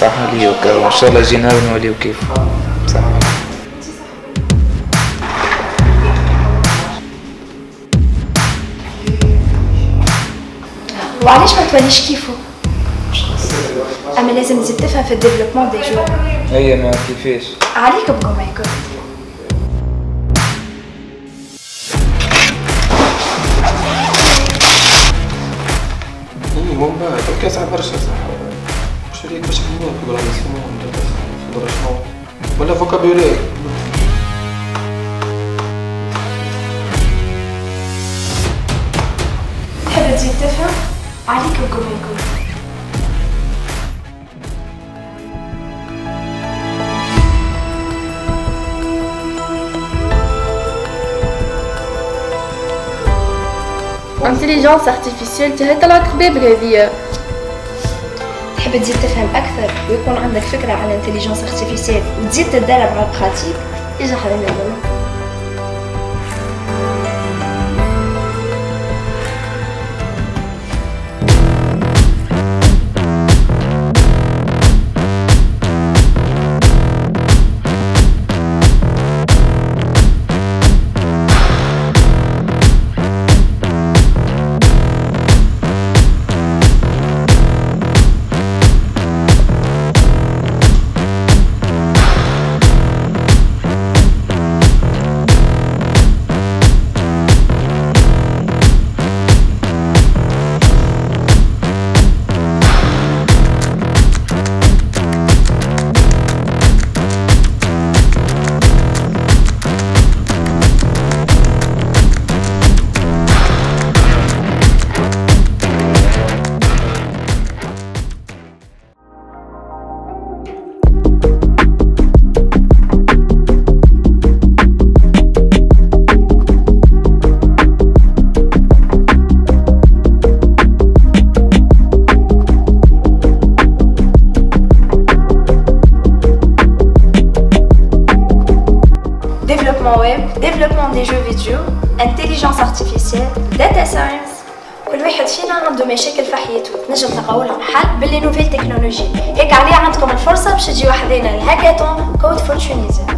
صح علي وكا وإن شاء الله جينا نوليو كيف. صح. وعلاش ما توليش كيفه أما لازم تزيد تفهم في الديفلوبمون دي جو. هي ما كيفاش. عليك بقوم يكون. اي مو بعد كاسع برشا صح هذيك باش نقول بروغراماسيون ولا شنو ولا فوكابولير تحب تزيد تفهم عليك يكون انتليجنس ارتيفيسيال تهي طلعت قباب هذيا تحب تزيد تفهم أكثر ويكون عندك فكرة على الانتليجنس ارتيفيسيال وتزيد تتدرب على البراتيك اجا حبيبي développement des jeux vidéo, intelligence artificielle, data science. كل واحد فينا عنده مشاكل في حياته. نجم تلقاو لهم حل ب les nouvelles technologies هاكا علاش عندكم الفرصة باش تجيو وحدينا ال hackathon Code for Tunisia